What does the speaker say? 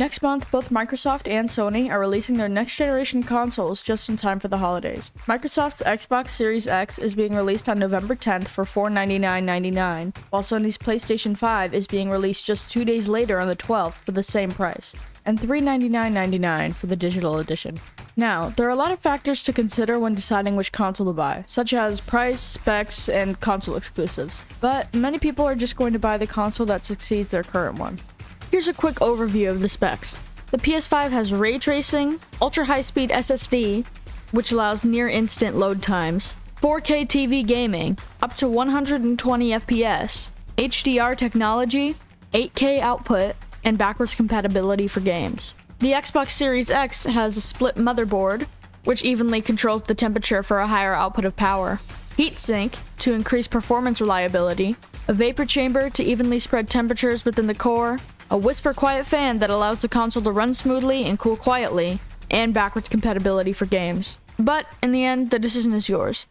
Next month, both Microsoft and Sony are releasing their next generation consoles just in time for the holidays. Microsoft's Xbox Series X is being released on November 10th for $499.99, while Sony's PlayStation 5 is being released just two days later on the 12th for the same price, and $399.99 for the digital edition. Now, there are a lot of factors to consider when deciding which console to buy, such as price, specs, and console exclusives, but many people are just going to buy the console that succeeds their current one. Here's a quick overview of the specs. The PS5 has ray tracing, ultra high speed SSD, which allows near instant load times, 4K TV gaming, up to 120 FPS, HDR technology, 8K output, and backwards compatibility for games. The Xbox Series X has a split motherboard, which evenly controls the temperature for a higher output of power, heatsink to increase performance reliability, a vapor chamber to evenly spread temperatures within the core, a whisper quiet fan that allows the console to run smoothly and cool quietly, and backwards compatibility for games. But in the end, the decision is yours.